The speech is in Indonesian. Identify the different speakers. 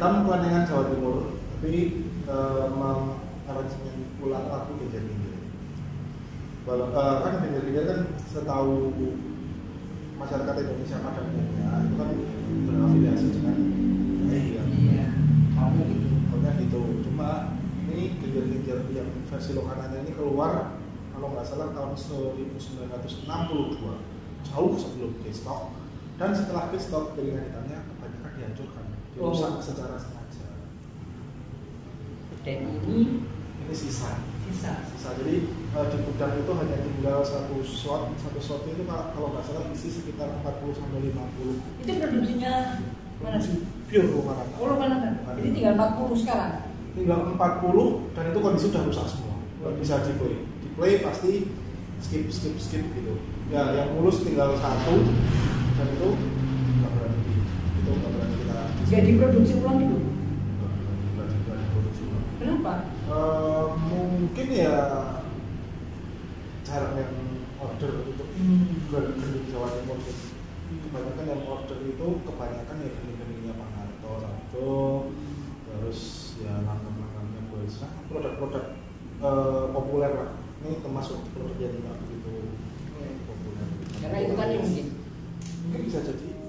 Speaker 1: Panengan Jawa Timur tapi uh, mengaransemen ulang lagu Genjer Genjer Walau, uh, kan Genjer Genjer kan setahu masyarakat Indonesia pada umumnya itu kan berafiliasi dengan PNI ya Iya. Kamu gitu. pokoknya gitu. Cuma ini Genjer yang versi lokanannya ini keluar kalau nggak salah tahun 1962 jauh sebelum G-Stock dan setelah G-Stock piringan hitamnya kebanyakan dihancurkan dirusak Oh. secara sengaja.
Speaker 2: Dan ini?
Speaker 1: Ini sisa.
Speaker 2: Sisa.
Speaker 1: sisa. Jadi eh, di gudang itu hanya tinggal satu slot. Satu slot itu kalau kalau nggak salah isi sekitar 40 sampai 50
Speaker 2: Itu produksinya
Speaker 1: mana sih? pure lokanan Oh, mana kan? Jadi tinggal
Speaker 2: 40 sekarang.
Speaker 1: tinggal 40 dan itu kondisi sudah rusak semua. Nggak bisa di play di play pasti skip skip skip gitu. Ya yang mulus tinggal satu tentu nggak berani itu nggak berani kita jadi produksi
Speaker 2: ulang itu? Kenapa?
Speaker 1: Uh, mungkin ya jarang yang order untuk bukan jual Jawa Timur kebanyakan yang order itu kebanyakan ya benih-benihnya Pak Harto, Sabdo terus ya langgam-langgamnya Bu Elsa produk-produk uh, populer lah. Ini termasuk produk yang nggak begitu populer. Karena itu kan yang mungkin ini bisa jadi